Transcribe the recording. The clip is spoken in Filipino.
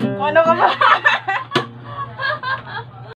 Kung ano ka ba?